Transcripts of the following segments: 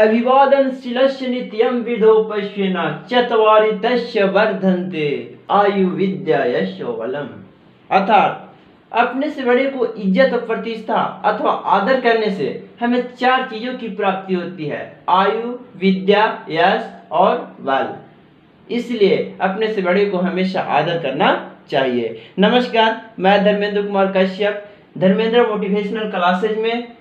अभिवादन शिलस्य नित्यम विधो पश्यना चतवारी तस्य वर्धन्ते आयु विद्या यशोबलम अर्थात, अपने से बड़े को इज़्ज़त और प्रतिष्ठा अथवा आदर करने से हमें चार चीज़ों की प्राप्ति होती है, आयु, विद्या, यश और बल। इसलिए अपने से बड़े को हमेशा आदर करना चाहिए। नमस्कार, मैं धर्मेंद्र कुमार कश्यप, धर्मेंद्र मोटिवेशनल क्लासेज में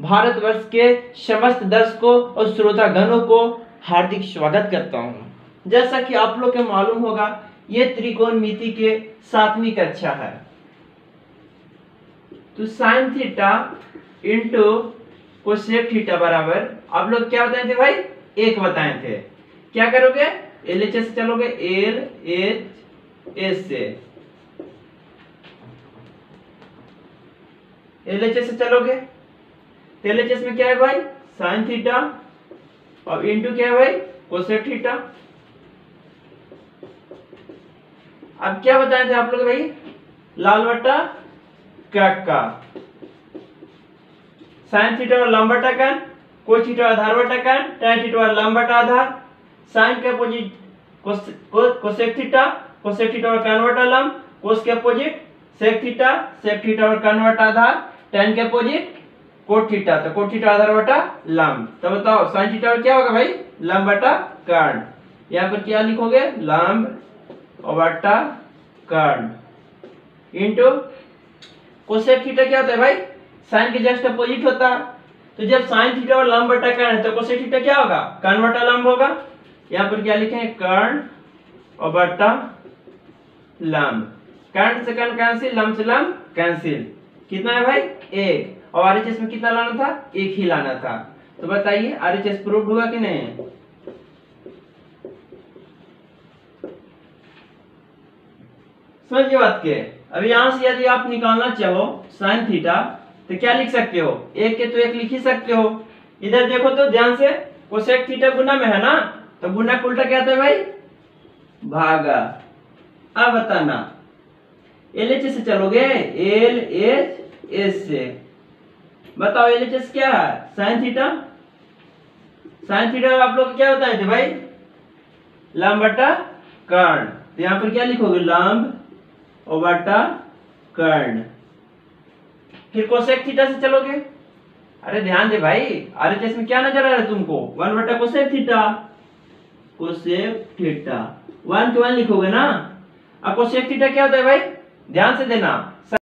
भारतवर्ष के समस्त दर्शकों और श्रोतागणों को हार्दिक स्वागत करता हूँ। जैसा कि आप लोग को मालूम होगा, ये त्रिकोण मिति के सातवीं कक्षा है। तो sine theta into cosec theta बराबर, आप लोग क्या बताए थे भाई? एक बताए थे। क्या करोगे? एल एच एस चलोगे? एल, एच, एस से। एल एच एस से चलोगे? एल एच में क्या है भाई? साइन थीटा और इंटू क्या है भाई? कोसेक थीटा अब क्या बताए थे आप लोग भाई? लाल बट्टा का। साइन थीटा और लंब बटा कन कोस थीटा आधार बटा कन tan थीटा और लंब बटा आधार। साइन के opposite cosec theta cosec theta और कन बटा लंब कोस के opposite sec theta sec theta और कन बटा आधार। tan के अपोजिट कोट थीटा तो कोट थीटा आधार बटा लंब। तो बताओ, साइन थीटा क्या होगा भाई? लंब बटा कर्ण। यहाँ पर क्या लिखोगे? लंब और बटा कर्ण। इंटू कोसेक थीटा क्या होता है भाई? साइन के जस्ट अपोजिट होता। है तो जब साइन थीटा और लंब बटा कर्ण है तो कोसेक थीटा क्या होगा? कर्ण बटा लंब होगा। यहाँ पर क्या लिखे? कर्ण और बटा लंब। कर्ण से कर्ण कैंसिल लंब से लंब कैंसिल कितना है भाई? एक। और आरएचएस में कितना लाना था? एक ही लाना था। तो बताइए आरएचएस प्रूव हुआ कि नहीं? समझिए बात के। अभी यहाँ से यदि आप निकालना चाहो साइन थीटा तो क्या लिख सकते हो? एक के तो एक लिख ही सकते हो। इधर देखो तो ध्यान से कोसेक थीटा गुना में है ना? तो गुना उल्टा क्या था भाई? भागा। अब बताना। एल एच से चलोगे? एल एच एस से। बताओ एल एच एस क्या है? साइन थीटा साइन थीटा आप लोग क्या बताए थे भाई? लंब बटा कर्ण। तो यहाँ पर क्या लिखोगे? लंब और बटा कर्ण। फिर कोसेक थीटा से चलोगे? अरे ध्यान दे भाई, आर आरएचएस में क्या नज़र आ रहा है तुमको? वन बटा cosec theta cosec theta one के वन लिखोगे ना? अब कोसेक थीटा क्या होता है भाई? ध्यान से देना।